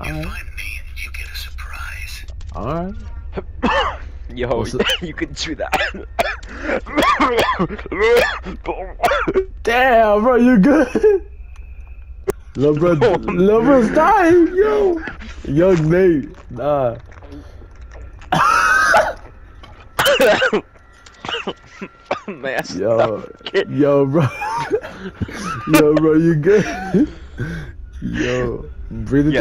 Alright. find me, you get a surprise. Alright. Yo, What's you can do that. Damn, bro, you good? Lil' bro, oh, lil' bro's dying, yo. Young Nate, nah. Man, Yo, yo, bro. yo, bro, you good? Yo, breathe it. Yeah.